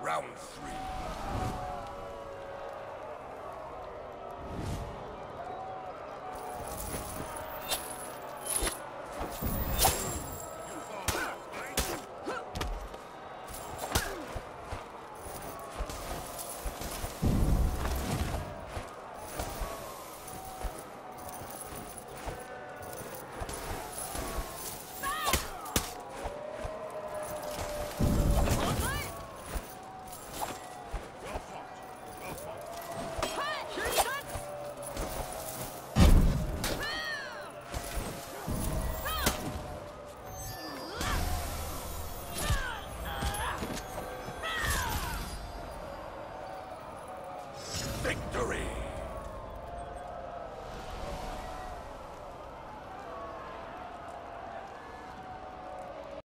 Round three.